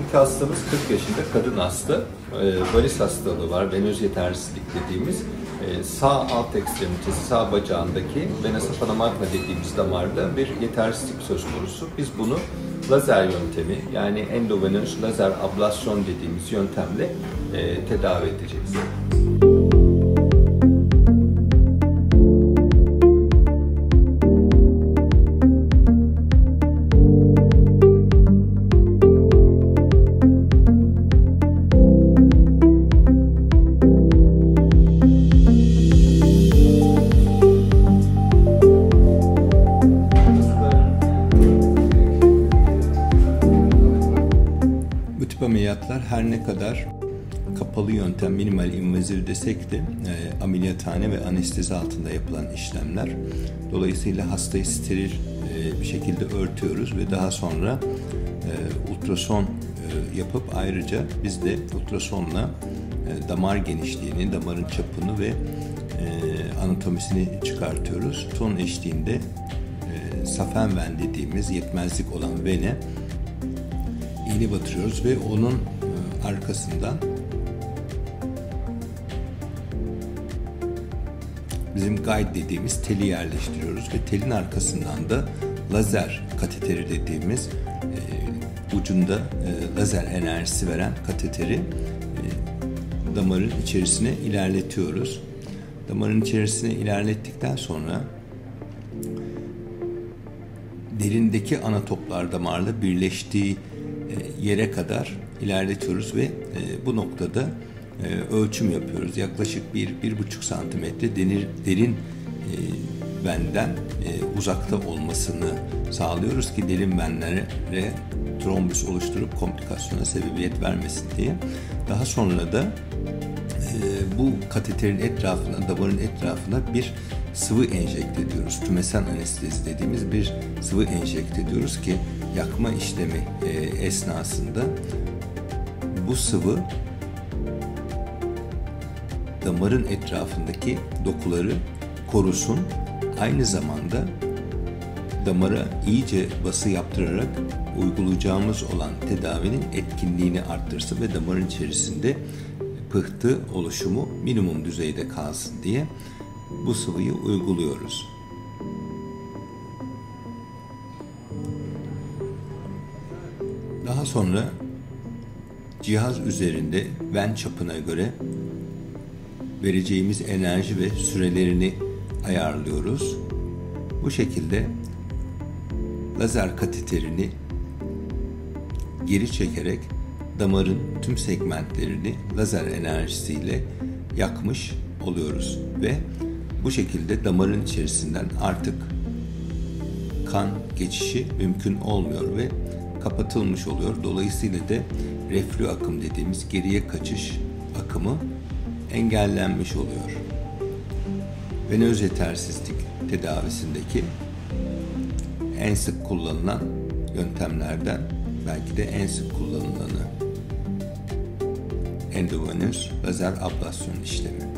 Bugünkü hastamız 40 yaşında kadın hasta. E, varis hastalığı var, venöz yetersizlik dediğimiz. E, sağ alt ekstremitesi, sağ bacağındaki vena saphana magna dediğimiz damarda bir yetersizlik söz konusu. Biz bunu lazer yöntemi yani endovenöz lazer ablasyon dediğimiz yöntemle e, tedavi edeceğiz. Tip ameliyatlar her ne kadar kapalı yöntem, minimal invaziv desek de e, ameliyathane ve anestezi altında yapılan işlemler. Dolayısıyla hastayı steril e, bir şekilde örtüyoruz ve daha sonra e, ultrason e, yapıp ayrıca biz de ultrasonla e, damar genişliğini, damarın çapını ve e, anatomisini çıkartıyoruz. Ton eşliğinde e, safen ven dediğimiz yetmezlik olan vene iğne batırıyoruz ve onun e, arkasından bizim guide dediğimiz teli yerleştiriyoruz ve telin arkasından da lazer kateteri dediğimiz e, ucunda e, lazer enerjisi veren kateteri e, damarın içerisine ilerletiyoruz. Damarın içerisine ilerlettikten sonra derindeki ana toplar damarla birleştiği yere kadar ilerletiyoruz ve e, bu noktada e, ölçüm yapıyoruz. Yaklaşık bir, bir buçuk santimetre denir, derin benden uzakta olmasını sağlıyoruz ki derin benlere trombüs oluşturup komplikasyona sebebiyet vermesin diye. Daha sonra da bu kateterin etrafına, damarın etrafına bir sıvı enjekte ediyoruz. Tümesen anestezi dediğimiz bir sıvı enjekte ediyoruz ki yakma işlemi esnasında bu sıvı damarın etrafındaki dokuları korusun. Aynı zamanda damara iyice bası yaptırarak uygulayacağımız olan tedavinin etkinliğini arttırsın ve damarın içerisinde pıhtı oluşumu minimum düzeyde kalsın diye bu sıvıyı uyguluyoruz. Daha sonra cihaz üzerinde ven çapına göre vereceğimiz enerji ve sürelerini ayarlıyoruz. Bu şekilde lazer kateterini geri çekerek damarın tüm segmentlerini lazer enerjisiyle yakmış oluyoruz ve bu şekilde damarın içerisinden artık kan geçişi mümkün olmuyor ve kapatılmış oluyor. Dolayısıyla da reflü akım dediğimiz geriye kaçış akımı engellenmiş oluyor. Venöz yetersizlik tedavisindeki en sık kullanılan yöntemlerden belki de en sık kullanılanı endovenöz lazer ablasyon işlemi.